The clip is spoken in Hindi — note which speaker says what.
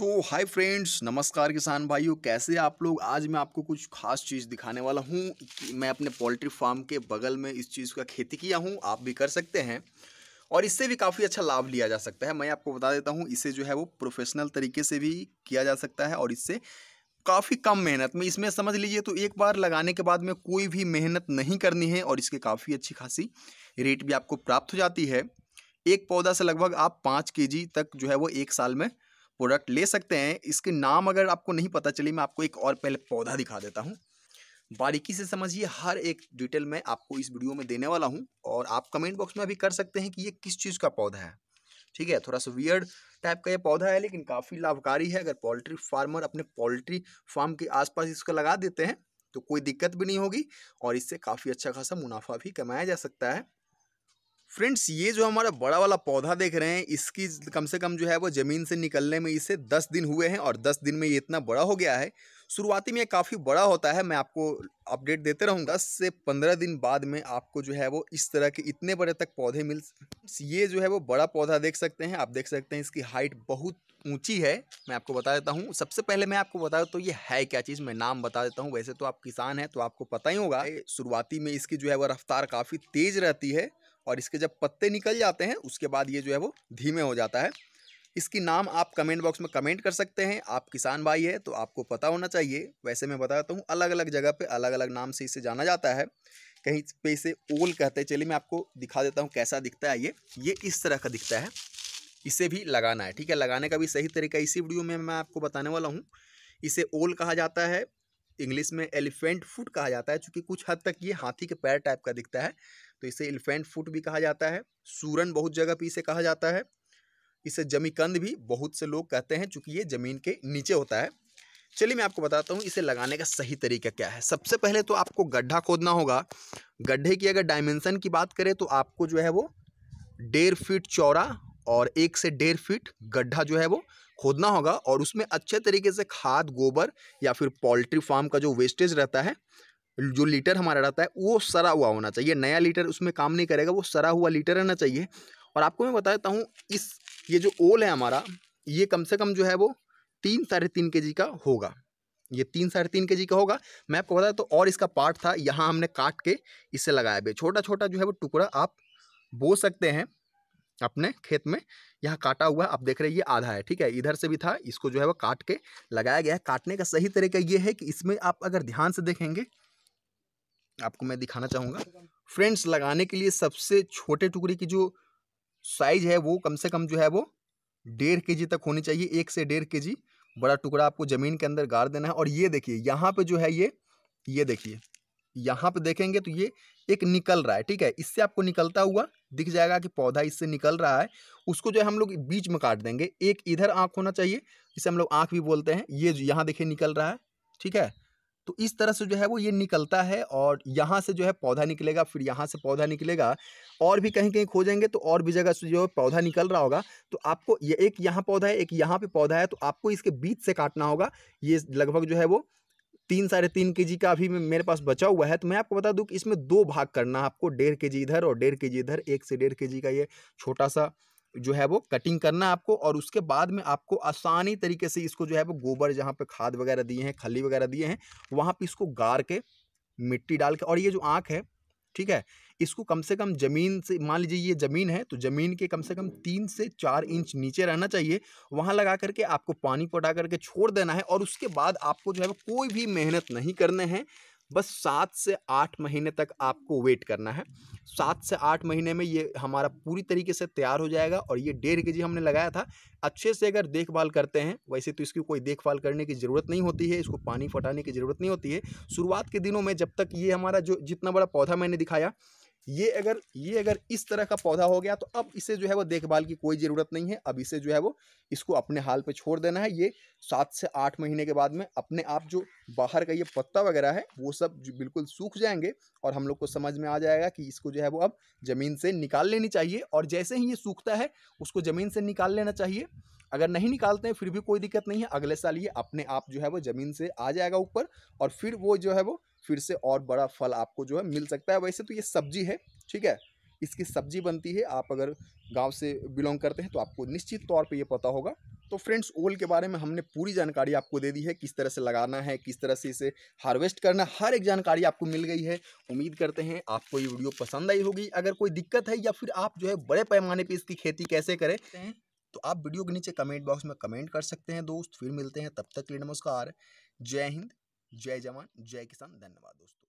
Speaker 1: तो हाय फ्रेंड्स नमस्कार किसान भाइयों, कैसे आप लोग? आज मैं आपको कुछ खास चीज़ दिखाने वाला हूँ मैं अपने पोल्ट्री फार्म के बगल में इस चीज़ का खेती किया हूँ, आप भी कर सकते हैं और इससे भी काफ़ी अच्छा लाभ लिया जा सकता है। मैं आपको बता देता हूँ, इसे जो है वो प्रोफेशनल तरीके से भी किया जा सकता है और इससे काफ़ी कम मेहनत में, इसमें समझ लीजिए तो एक बार लगाने के बाद में कोई भी मेहनत नहीं करनी है और इसके काफ़ी अच्छी खासी रेट भी आपको प्राप्त हो जाती है। एक पौधा से लगभग आप पाँच के तक जो है वो एक साल में प्रोडक्ट ले सकते हैं। इसके नाम अगर आपको नहीं पता चली मैं आपको एक और पहले पौधा दिखा देता हूँ। बारीकी से समझिए, हर एक डिटेल मैं आपको इस वीडियो में देने वाला हूँ और आप कमेंट बॉक्स में भी कर सकते हैं कि ये किस चीज़ का पौधा है। ठीक है, थोड़ा सा वियर्ड टाइप का ये पौधा है, लेकिन काफ़ी लाभकारी है। अगर पोल्ट्री फार्मर अपने पोल्ट्री फार्म के आसपास इसको लगा देते हैं तो कोई दिक्कत भी नहीं होगी और इससे काफ़ी अच्छा खासा मुनाफा भी कमाया जा सकता है। फ्रेंड्स, ये जो हमारा बड़ा वाला पौधा देख रहे हैं, इसकी कम से कम जो है वो ज़मीन से निकलने में इसे दस दिन हुए हैं और दस दिन में ये इतना बड़ा हो गया है। शुरुआती में काफ़ी बड़ा होता है, मैं आपको अपडेट देते रहूँगा दस से पंद्रह दिन बाद में आपको जो है वो इस तरह के इतने बड़े तक पौधे मिल ये जो है वो बड़ा पौधा देख सकते हैं, आप देख सकते हैं इसकी हाइट बहुत ऊँची है, मैं आपको बता देता हूँ। सबसे पहले मैं आपको बता देता तो ये है क्या चीज़, मैं नाम बता देता हूँ, वैसे तो आप किसान हैं तो आपको पता ही होगा, शुरुआती में इसकी जो है वो रफ्तार काफ़ी तेज़ रहती है और इसके जब पत्ते निकल जाते हैं, उसके बाद ये जो है वो धीमे हो जाता है। इसकी नाम आप कमेंट बॉक्स में कमेंट कर सकते हैं। आप किसान भाई है तो आपको पता होना चाहिए। वैसे मैं बताता हूँ अलग अलग जगह पे अलग अलग नाम से इसे जाना जाता है। कहीं पे इसे ओल कहते हैं। चलिए मैं आपको दिखा देता हूँ कैसा दिखता है ये। ये इस तरह का दिखता है। इसे भी लगाना है, ठीक है? लगाने का भी सही तरीका इसी वीडियो में मैं आपको बताने वाला हूँ। इसे ओल कहा जाता है। इंग्लिश में एलिफेंट फुट कहा जाता है चूँकि कुछ हद तक ये हाथी के पैर टाइप का दिखता है। तो इसे एलिफेंट फुट भी कहा जाता है, सूरन बहुत जगह पे इसे कहा जाता है। इसे जमीकंद भी बहुत से लोग कहते हैं, चूँकि ये ज़मीन के नीचे होता है। चलिए मैं आपको बताता हूँ, इसे लगाने का सही तरीका क्या है। सबसे पहले तो आपको गड्ढा खोदना होगा। गड्ढे की अगर डायमेंशन की बात करें तो आपको जो है वो डेढ़ फीट चौड़ा और एक से डेढ़ फीट गड्ढा जो है वो खोदना होगा और उसमें अच्छे तरीके से खाद, गोबर या फिर पोल्ट्री फार्म का जो वेस्टेज रहता है, जो लीटर हमारा रहता है, वो सरा हुआ होना चाहिए। नया लीटर उसमें काम नहीं करेगा, वो सरा हुआ लीटर रहना चाहिए। और आपको मैं बता देता हूँ, इस, ये जो ओल है हमारा, ये कम से कम जो है वो तीन साढ़े तीन के का होगा। ये तीन साढ़े तीन के का होगा। मैं आपको बताया तो और इसका पार्ट था, यहाँ हमने काट के इसे लगाया भाई छोटा छोटा जो है वो टुकड़ा आप बो सकते हैं। अपने खेत में, यहाँ काटा हुआ है। आप देख रहे हैं, ये आधा है, ठीक है? इधर से भी था, इसको जो है वो काट के लगाया गया है। काटने का सही तरीका ये है कि इसमें आप अगर ध्यान से देखेंगे, आपको मैं दिखाना चाहूँगा। फ्रेंड्स, लगाने के लिए सबसे छोटे टुकड़े की जो साइज़ है, वो कम से कम जो है वो डेढ़ के तक होनी चाहिए, एक से डेढ़ के बड़ा टुकड़ा आपको ज़मीन के अंदर गाड़ देना है। और ये देखिए, यहाँ पे जो है ये ये देखिए, यहाँ पे देखेंगे तो ये एक निकल रहा है, ठीक है? इससे आपको निकलता हुआ दिख जाएगा कि पौधा इससे निकल रहा है, उसको जो है हम लोग बीच में काट देंगे। एक इधर आँख होना चाहिए इसे हम लोग आँख भी बोलते हैं। ये जो यहाँ देखिए निकल रहा है, ठीक है? तो इस तरह से जो है वो ये निकलता है और यहाँ से जो है पौधा निकलेगा, फिर यहाँ से पौधा निकलेगा। और भी कहीं कहीं खोजेंगे तो और भी जगह से जो है पौधा निकल रहा होगा। तो आपको ये एक यहाँ पौधा है, एक यहाँ पे पौधा है तो आपको इसके बीच से काटना होगा। ये लगभग जो है वो तीन साढ़े तीन के जी का अभी मेरे पास बचा हुआ है तो मैं आपको बता दूँ कि इसमें दो भाग करना है आपको, डेढ़ के जी इधर और डेढ़ के जी इधर, एक से डेढ़ के जी का ये छोटा सा जो है वो कटिंग करना है आपको और उसके बाद में आपको आसानी तरीके से इसको जो है वो गोबर जहाँ पे खाद वगैरह दिए हैं, खली वगैरह दिए हैं, वहाँ पे इसको गार के मिट्टी डाल के और ये जो आँख है ठीक है? इसको कम से कम ज़मीन से, मान लीजिए ये ज़मीन है तो ज़मीन के कम से कम तीन से चार इंच नीचे रहना चाहिए। वहाँ लगा करके आपको पानी पटा करके छोड़ देना है और उसके बाद आपको जो है कोई भी मेहनत नहीं करने हैं। बस सात से आठ महीने तक आपको वेट करना है। सात से आठ महीने में ये हमारा पूरी तरीके से तैयार हो जाएगा और ये डेढ़ के जी हमने लगाया था। अच्छे से अगर देखभाल करते हैं, वैसे तो इसकी कोई देखभाल करने की ज़रूरत नहीं होती है, इसको पानी फटाने की ज़रूरत नहीं होती है। शुरुआत के दिनों में जब तक ये हमारा जो जितना बड़ा पौधा मैंने दिखाया ये अगर ये अगर इस तरह का पौधा हो गया तो अब इसे जो है वो देखभाल की कोई ज़रूरत नहीं है। अब इसे जो है वो, इसको अपने हाल पे छोड़ देना है। ये सात से आठ महीने के बाद में अपने आप जो बाहर का ये पत्ता वगैरह है, वो सब बिल्कुल सूख जाएँगे और हम लोग को समझ में आ जाएगा कि इसको जो है वो अब ज़मीन से निकाल लेनी चाहिए। और जैसे ही ये सूखता है, उसको ज़मीन से निकाल लेना चाहिए। अगर नहीं निकालते हैं, फिर भी कोई दिक्कत नहीं है। अगले साल ये अपने आप जो है वो ज़मीन से आ जाएगा ऊपर और फिर वो जो है वो फिर से और बड़ा फल आपको जो है मिल सकता है। वैसे तो ये सब्ज़ी है, ठीक है? इसकी सब्ज़ी बनती है, आप अगर गाँव से बिलोंग करते हैं तो आपको निश्चित तौर पे ये पता होगा। तो फ्रेंड्स, ओल के बारे में हमने पूरी जानकारी आपको दे दी है, किस तरह से लगाना है, किस तरह से इसे हार्वेस्ट करना हर एक जानकारी आपको मिल गई है। उम्मीद करते हैं आपको ये वीडियो पसंद आई होगी। अगर कोई दिक्कत है या फिर आप जो है बड़े पैमाने पर इसकी खेती कैसे करें तो आप वीडियो के नीचे कमेंट बॉक्स में कमेंट कर सकते हैं, दोस्त। फिर मिलते हैं। तब तक के लिए नमस्कार। जय हिंद, जय जवान, जय किसान। धन्यवाद, दोस्तों।